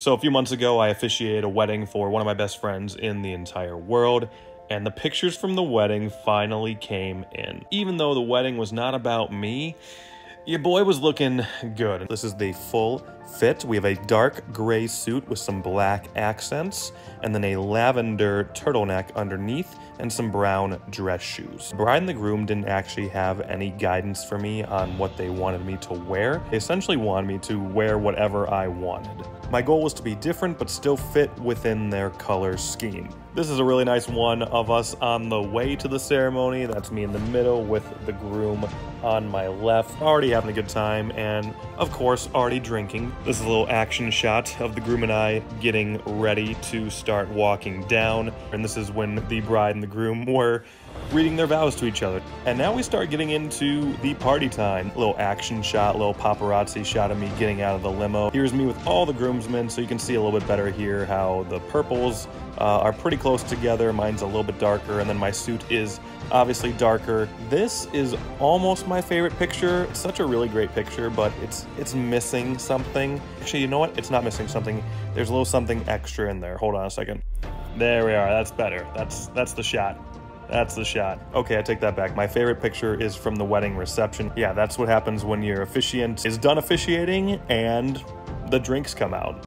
So a few months ago, I officiated a wedding for one of my best friends in the entire world, and the pictures from the wedding finally came in. Even though the wedding was not about me, your boy was looking good. This is the full fit. We have a dark gray suit with some black accents, and then a lavender turtleneck underneath, and some brown dress shoes. Bride and the groom didn't actually have any guidance for me on what they wanted me to wear. They essentially wanted me to wear whatever I wanted. My goal was to be different but still fit within their color scheme. This is a really nice one of us on the way to the ceremony. That's me in the middle with the groom on my left, already having a good time, and of course, already drinking. This is a little action shot of the groom and I getting ready to start walking down. And this is when the bride and the groom were reading their vows to each other. And now we start getting into the party time. A little action shot, little paparazzi shot of me getting out of the limo. Here's me with all the groomsmen, so you can see a little bit better here how the purples uh, are pretty close together. Mine's a little bit darker, and then my suit is obviously darker. This is almost my favorite picture. Such a really great picture, but it's it's missing something. Actually, you know what? It's not missing something. There's a little something extra in there. Hold on a second. There we are. That's better. That's that's the shot. That's the shot. Okay, I take that back. My favorite picture is from the wedding reception. Yeah, that's what happens when your officiant is done officiating and the drinks come out.